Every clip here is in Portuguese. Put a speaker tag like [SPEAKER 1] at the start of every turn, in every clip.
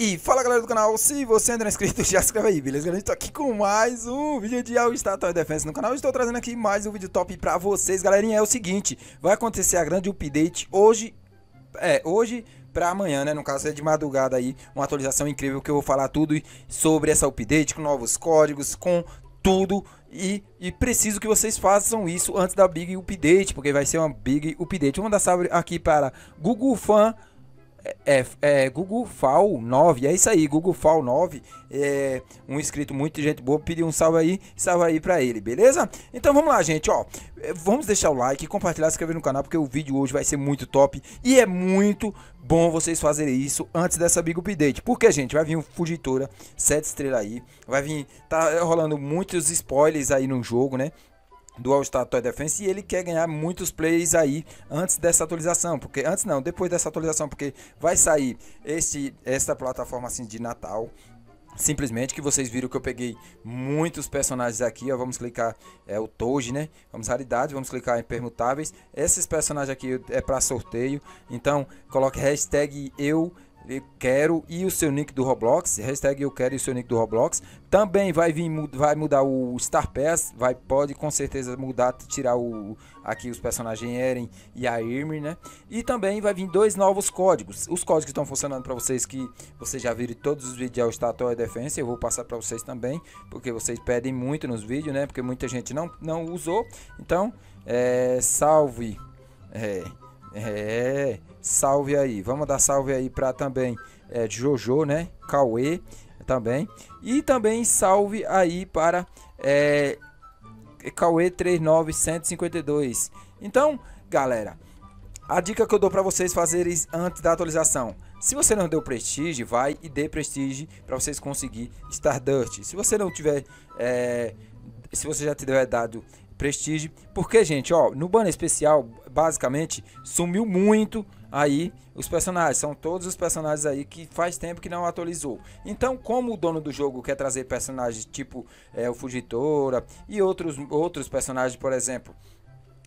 [SPEAKER 1] E fala galera do canal, se você ainda não é inscrito, já se inscreve aí, beleza? Galera, estou aqui com mais um vídeo de All Star Toy Defense no canal Estou trazendo aqui mais um vídeo top pra vocês, galerinha É o seguinte, vai acontecer a grande update hoje, é, hoje pra amanhã, né? No caso é de madrugada aí, uma atualização incrível que eu vou falar tudo sobre essa update, com novos códigos, com tudo e, e, preciso que vocês façam isso antes da Big Update, porque vai ser uma Big Update. Vamos dar salve aqui para Google Fan é, é, Google Fal 9, é isso aí, Google Fal 9, é um inscrito muito gente boa, pediu um salve aí, salve aí pra ele, beleza? Então vamos lá, gente, ó, é, vamos deixar o like, compartilhar, se inscrever no canal, porque o vídeo hoje vai ser muito top. E é muito bom vocês fazerem isso antes dessa Big Update, porque, gente, vai vir um Fugitora 7 estrelas aí, vai vir, tá rolando muitos spoilers aí no jogo, né? Do All-Star Toy Defense e ele quer ganhar muitos plays aí antes dessa atualização, porque antes não, depois dessa atualização, porque vai sair esse esta plataforma assim de Natal. Simplesmente que vocês viram que eu peguei muitos personagens aqui, ó, vamos clicar é o Toji, né? Vamos raridade, vamos clicar em permutáveis. Esses personagens aqui é para sorteio, então coloque hashtag eu eu quero e o seu nick do Roblox, hashtag eu quero e o seu nick do Roblox. Também vai vir, vai mudar o Star Pass, vai, pode com certeza mudar, tirar o, aqui os personagens Eren e a Irmir, né? E também vai vir dois novos códigos. Os códigos estão funcionando para vocês que vocês já viram todos os vídeos ao Toy Defense, eu vou passar para vocês também, porque vocês pedem muito nos vídeos, né? Porque muita gente não, não usou. Então, é, salve. É, é, salve aí. Vamos dar salve aí para também é, Jojo, né? Cauê também. E também salve aí para é, Cauê 39152. Então, galera, a dica que eu dou para vocês fazerem antes da atualização. Se você não deu prestígio, vai e dê prestígio para vocês conseguir Stardust. Se você não tiver, é, se você já tiver dado prestígio, porque gente, ó, no banner especial, basicamente sumiu muito aí os personagens. São todos os personagens aí que faz tempo que não atualizou. Então, como o dono do jogo quer trazer personagens tipo é, o Fugitora e outros, outros personagens, por exemplo,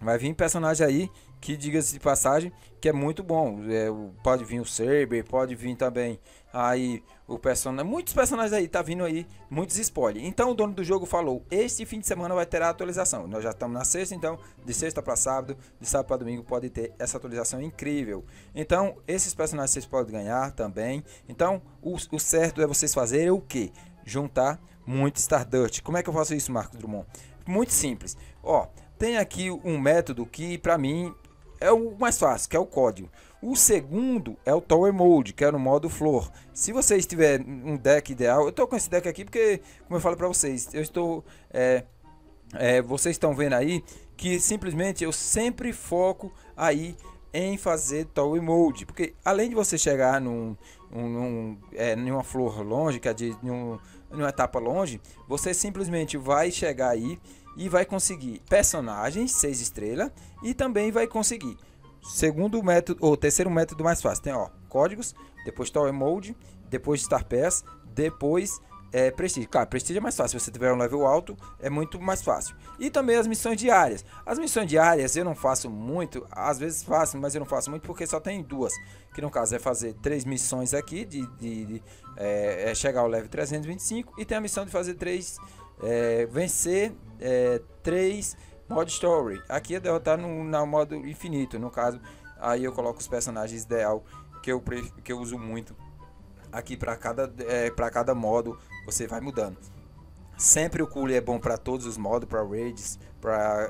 [SPEAKER 1] vai vir personagem aí que, diga-se de passagem, que é muito bom. É, pode vir o Cerber, pode vir também aí o personagem. Muitos personagens aí, tá vindo aí, muitos spoilers. Então o dono do jogo falou: este fim de semana vai ter a atualização. Nós já estamos na sexta, então de sexta para sábado, de sábado para domingo pode ter essa atualização incrível. Então, esses personagens vocês podem ganhar também. Então, o, o certo é vocês fazerem o que? Juntar muito Stardust. Como é que eu faço isso, Marcos Drummond? Muito simples. Ó, tem aqui um método que para mim é o mais fácil, que é o código. O segundo é o Tower Mode, que é no modo flor. Se vocês tiverem um deck ideal, eu estou com esse deck aqui porque, como eu falo para vocês, eu estou, é, é, vocês estão vendo aí que simplesmente eu sempre foco aí em fazer Tower Mode, porque além de você chegar num, um, num, é, numa flor longe, que é de num, numa etapa longe, você simplesmente vai chegar aí e vai conseguir personagens 6 estrelas e também vai conseguir segundo método ou terceiro método mais fácil tem ó códigos depois Tower Mode depois Star Pass depois é, Prestige. Claro, Prestige é mais fácil. Se você tiver um level alto, é muito mais fácil. E também as missões diárias. As missões diárias eu não faço muito, às vezes faço, mas eu não faço muito porque só tem duas. Que no caso é fazer três missões aqui, de, de, de é, é chegar ao level 325. E tem a missão de fazer três, é, vencer é, três mod story. Aqui é derrotar no, no modo infinito. No caso, aí eu coloco os personagens ideal que eu, que eu uso muito aqui para cada, é, cada modo você vai mudando. Sempre o cooler é bom para todos os modos, para raids, para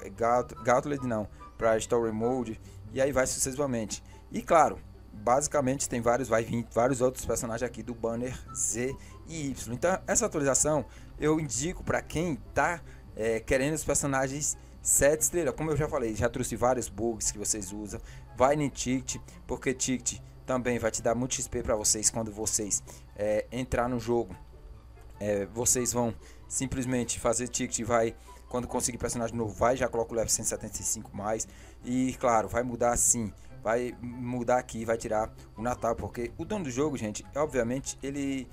[SPEAKER 1] Gauntlet não, para Story Mode e aí vai sucessivamente. E claro, basicamente tem vários, vai vir vários outros personagens aqui do banner Z e Y. Então essa atualização eu indico para quem tá é, querendo os personagens 7 estrelas. Como eu já falei, já trouxe vários bugs que vocês usam. Vai no Ticket, porque Ticket também vai te dar muito XP para vocês quando vocês é, entrar no jogo. É, vocês vão simplesmente fazer ticket vai quando conseguir personagem novo vai já coloca o level 175 mais e claro vai mudar sim vai mudar aqui vai tirar o Natal porque o dono do jogo gente obviamente ele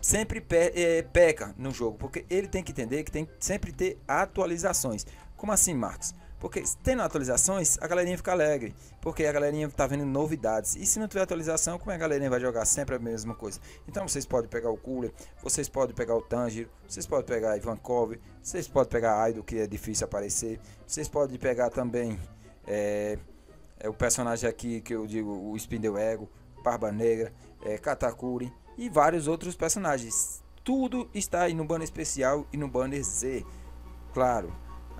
[SPEAKER 1] sempre pe é, peca no jogo porque ele tem que entender que tem que sempre ter atualizações como assim Marcos Porque tendo atualizações, a galerinha fica alegre. Porque a galerinha tá vendo novidades. E se não tiver atualização, como é a galerinha vai jogar sempre a mesma coisa? Então vocês podem pegar o Cooler, vocês podem pegar o Tanjiro, vocês podem pegar Ivankov, vocês podem pegar Aido, que é difícil aparecer. Vocês podem pegar também é, é o personagem aqui que eu digo, o Spindle Ego, Barba Negra, é, Katakuri e vários outros personagens. Tudo está aí no banner especial e no banner Z. Claro.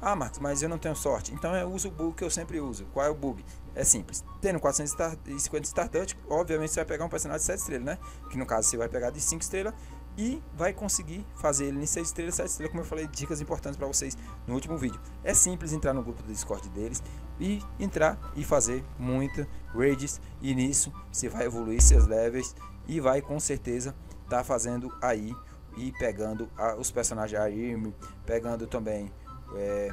[SPEAKER 1] Ah, Marcos, mas eu não tenho sorte. Então eu uso o bug que eu sempre uso. Qual é o bug? É simples. Tendo 450 Stardust, obviamente você vai pegar um personagem de 7 estrelas, né? Que no caso você vai pegar de 5 estrelas e vai conseguir fazer ele em 6 estrelas, 7 estrelas, como eu falei, dicas importantes para vocês no último vídeo. É simples entrar no grupo do Discord deles e entrar e fazer muita raids e nisso você vai evoluir seus levels e vai com certeza tá fazendo aí e pegando a, os personagens Arim, pegando também é,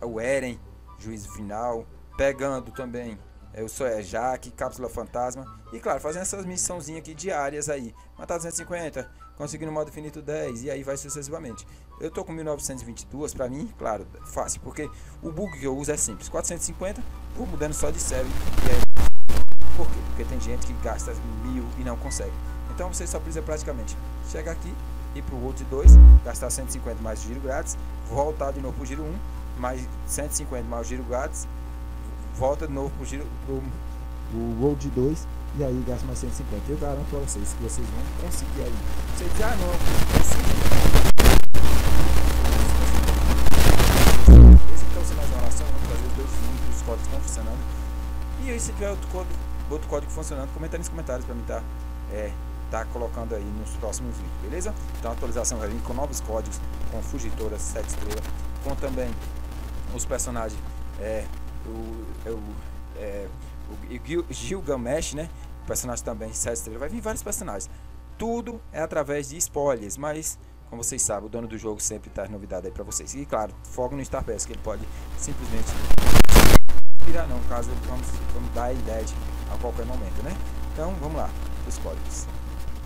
[SPEAKER 1] o Eren, juízo final, pegando também é, o é, Jaque, Cápsula Fantasma. E claro, fazendo essas missãozinhas aqui diárias aí, matar 250, conseguindo modo infinito 10 e aí vai sucessivamente. Eu tô com 1922, para mim, claro, fácil, porque o bug que eu uso é simples, 450, vou mudando só de série e aí, por quê? Porque tem gente que gasta mil e não consegue. Então você só precisa praticamente chegar aqui, ir para o World 2, gastar 150 mais giro grátis, voltar de novo para o giro 1, mais 150 mais o giro grátis, volta de novo para o giro pro, pro World 2 e aí gasta mais 150. Eu garanto para vocês que vocês vão conseguir aí. Você diz, ah não, esse então se mais uma oração, os dois juntos, os códigos estão funcionando. E aí se tiver outro código, outro código funcionando, comenta nos comentários para mim tá, é, tá colocando aí nos próximos vídeos, beleza? Então a atualização vai vir com novos códigos, com Fugitora 7 estrelas, com também os personagens, é, o, é, o, é, o Gilgamesh, né? O personagem também 7 estrelas, vai vir vários personagens. Tudo é através de spoilers, mas como vocês sabem, o dono do jogo sempre traz novidade aí para vocês. E claro, fogo no Star Pass, que ele pode simplesmente inspirar não, caso vamos, vamos dar ideia a qualquer momento, né? Então vamos lá, os códigos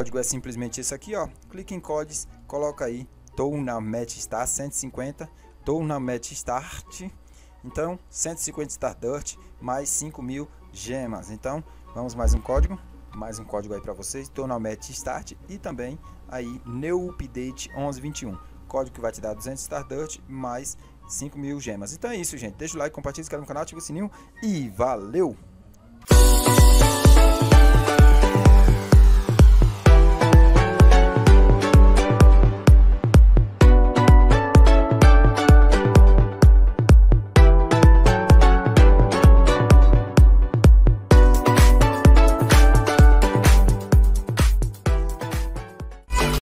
[SPEAKER 1] código é simplesmente esse aqui, ó. Clique em códigos, coloca aí Tournament Start 150, Tournament Start. Então, 150 Stardust mais 5 mil gemas. Então, vamos mais um código, mais um código aí para vocês, Tournament Start e também aí New Update 1121. Código que vai te dar 200 Stardust mais 5 mil gemas. Então é isso, gente. Deixa o like, compartilha, se inscreve no canal, ativa o sininho e valeu!